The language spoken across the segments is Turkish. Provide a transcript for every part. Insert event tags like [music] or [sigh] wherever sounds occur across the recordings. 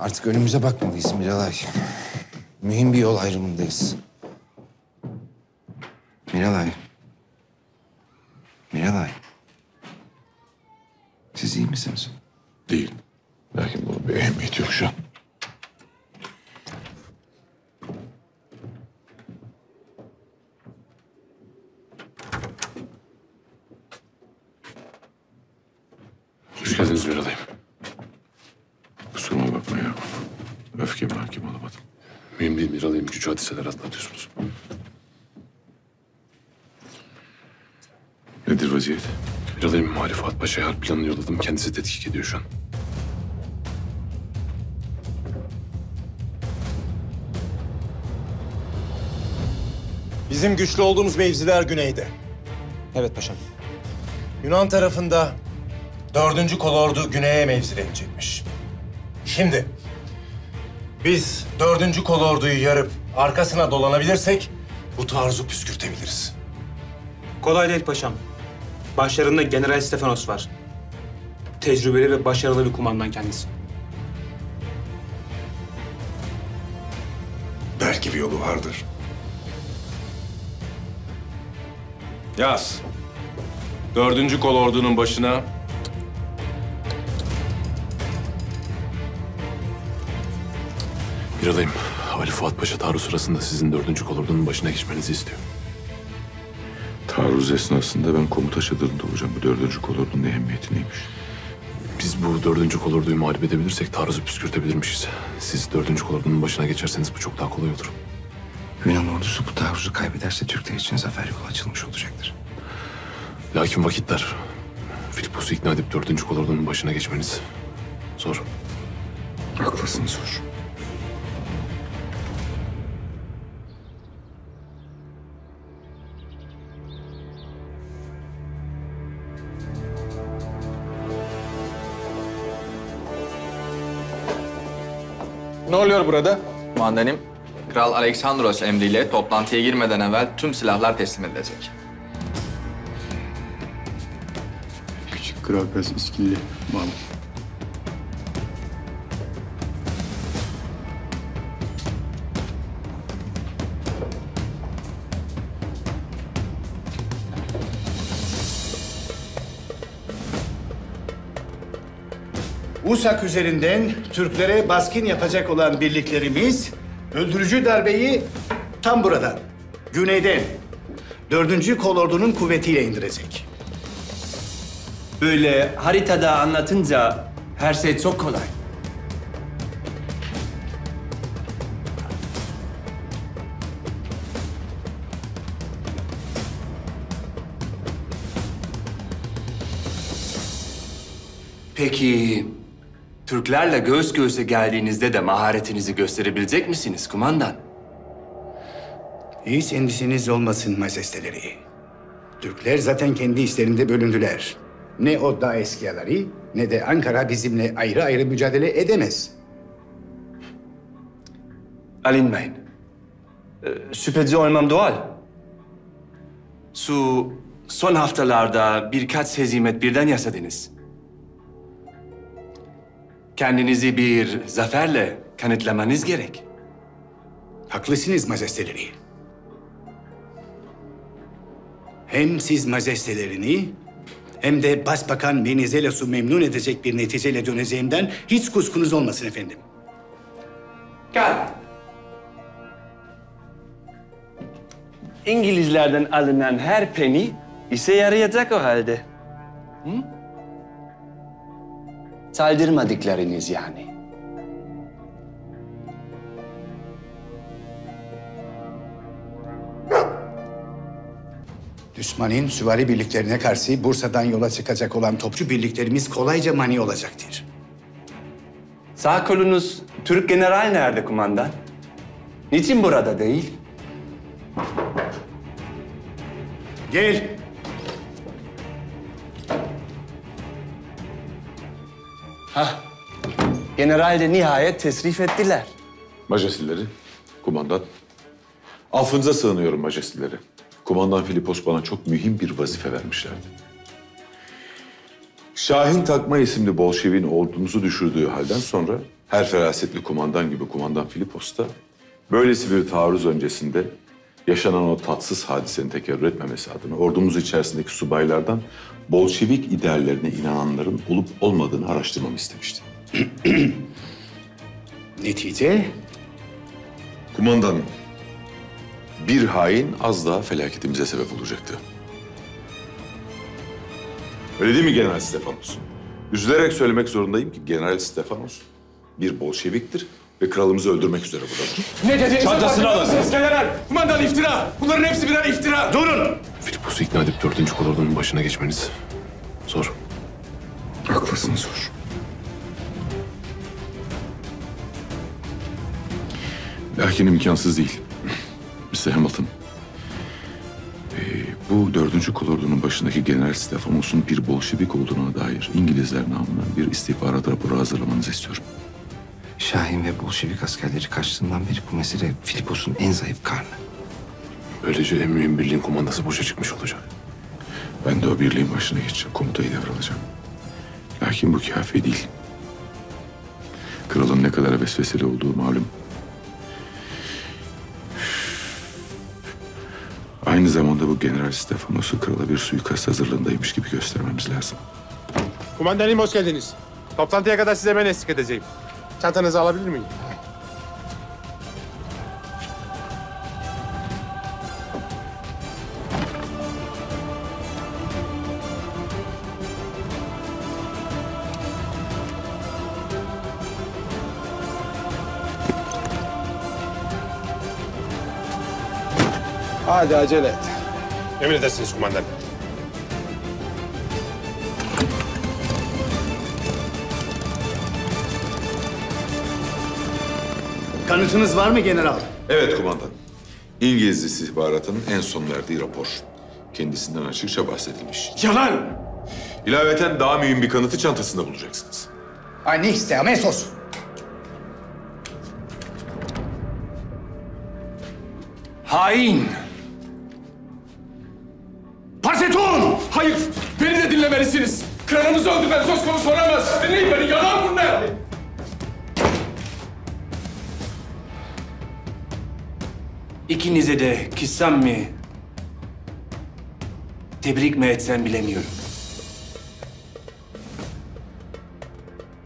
Artık önümüze bakmalıyız Miralay. Mühim bir yol ayrımındayız. Miralay. Miralay. Siz iyi misiniz? Değil. Lakin bunun bir ehemmiyeti yok şu an. Hoş geldiniz Miralay'ım. Öfkeme hakim olamadım. Mühim değil Miralay'ım. Güç hadiseler atlatıyorsunuz. Nedir vaziyet? Miralay'ım Mali Fuat Paşa'ya harp planını yolladım. Kendisi tetkik ediyor şu an. Bizim güçlü olduğumuz mevziler güneyde. Evet paşam. Yunan tarafında dördüncü kolordu güneye mevzilenecekmiş. Şimdi biz dördüncü kolorduyu yarıp arkasına dolanabilirsek bu taarruzu püskürtebiliriz. Kolay değil paşam. Başlarında General Stefanos var. Tecrübeli ve başarılı bir kumandan kendisi. Belki bir yolu vardır. Yaz. Dördüncü kolordunun başına Miralay'ım Ali Fuat Paşa taarruz sırasında sizin dördüncü kolordunun başına geçmenizi istiyor. Taarruz esnasında ben komuta çadırında olacağım. Bu dördüncü kolordunun ehemmiyeti neymiş? Biz bu dördüncü kolorduyu mağlup edebilirsek taarruzu püskürtebilirmişiz. Siz dördüncü kolordunun başına geçerseniz bu çok daha kolay olur. Yunan ordusu bu taarruzu kaybederse Türkler için zafer yolu açılmış olacaktır. Lakin vakitler. Filipos'u ikna edip dördüncü kolordunun başına geçmeniz zor. Haklısın zor. Ne oluyor burada? Kumandanım, Kral Aleksandros emriyle toplantıya girmeden evvel tüm silahlar teslim edilecek. Küçük Krakas İskilli Mahmut. Usak üzerinden Türklere baskın yapacak olan birliklerimiz öldürücü darbeyi tam burada, güneyden, dördüncü kolordunun kuvvetiyle indirecek. Böyle haritada anlatınca her şey çok kolay. Peki Türklerle göğüs göğüse geldiğinizde de maharetinizi gösterebilecek misiniz kumandan? Hiç endişeniz olmasın majesteleri. Türkler zaten kendi işlerinde bölündüler. Ne o da eskiyaları ne de Ankara bizimle ayrı ayrı mücadele edemez. Alinmeyin. Ee, şüpheci olmam doğal. Şu son haftalarda birkaç hezimet birden yaşadınız. Kendinizi bir zaferle kanıtlamanız gerek. Haklısınız majesteleri. Hem siz majestelerini hem de Başbakan Venizelos'u memnun edecek bir neticeyle döneceğimden hiç kuşkunuz olmasın efendim. Gel. İngilizlerden alınan her penny işe yarayacak o halde. Hı? Saldırmadıklarınız yani. Düşmanın süvari birliklerine karşı Bursa'dan yola çıkacak olan topçu birliklerimiz kolayca mani olacaktır. Sağ kolunuz Türk general nerede kumandan? Niçin burada değil? Gel. General de nihayet tesrif ettiler. Majesteleri, kumandan. Affınıza sığınıyorum majesteleri. Kumandan Filipos bana çok mühim bir vazife vermişlerdi. Şahin Takma isimli Bolşevin ordunuzu düşürdüğü halden sonra Her ferasetli kumandan gibi kumandan Filipos da böylesi bir taarruz öncesinde yaşanan o tatsız hadisenin tekerrür etmemesi adına ordumuz içerisindeki subaylardan Bolşevik ideallerine inananların olup olmadığını araştırmamı istemişti. [clears throat] Netice? Kumandanım, bir hain az daha felaketimize sebep olacaktı. Öyle değil mi General Stefanos? Üzülerek söylemek zorundayım ki General Stefanos bir Bolşeviktir ve kralımızı öldürmek üzere buradadır. Ne dediğinizi Çantasını alın. general? Kumandan iftira. Bunların hepsi birer iftira. Durun! Filipos'u ikna edip dördüncü kolordunun başına geçmeniz zor. Haklısın zor. Lakin imkansız değil. Mr. Hamilton. Ee, bu dördüncü kolordunun başındaki General Stefanos'un bir Bolşevik olduğuna dair İngilizler namına bir istihbarat raporu hazırlamanızı istiyorum. Şahin ve Bolşevik askerleri kaçtığından beri bu mesele Filipos'un en zayıf karnı. Böylece en mühim birliğin kumandası boşa çıkmış olacak. Ben de o birliğin başına geçeceğim. Komutayı devralacağım. Lakin bu kafi değil. Kralın ne kadar vesveseli olduğu malum. Aynı zamanda bu General Stefanos'u krala bir suikast hazırlığındaymış gibi göstermemiz lazım. Kumandanım hoş geldiniz. Toplantıya kadar size ben eşlik edeceğim. Çantanızı alabilir miyim? Hadi acele et. Emredersiniz kumandan. Kanıtınız var mı general? Evet kumandan. İngiliz istihbaratının en son verdiği rapor. Kendisinden açıkça bahsedilmiş. Yalan! İlaveten daha mühim bir kanıtı çantasında bulacaksınız. Ay ne iste Amesos? Hain! Parseton! Hayır, beni de dinlemelisiniz. Kralınızı öldürmen söz konusu olamaz. Dinleyin beni, yalan bunlar. İkinize de kissem mi? Tebrik mi etsem bilemiyorum.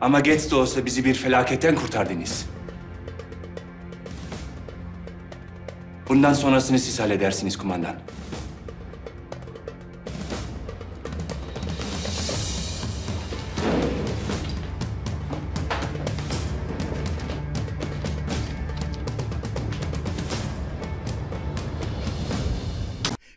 Ama geç de olsa bizi bir felaketten kurtardınız. Bundan sonrasını siz halledersiniz kumandan.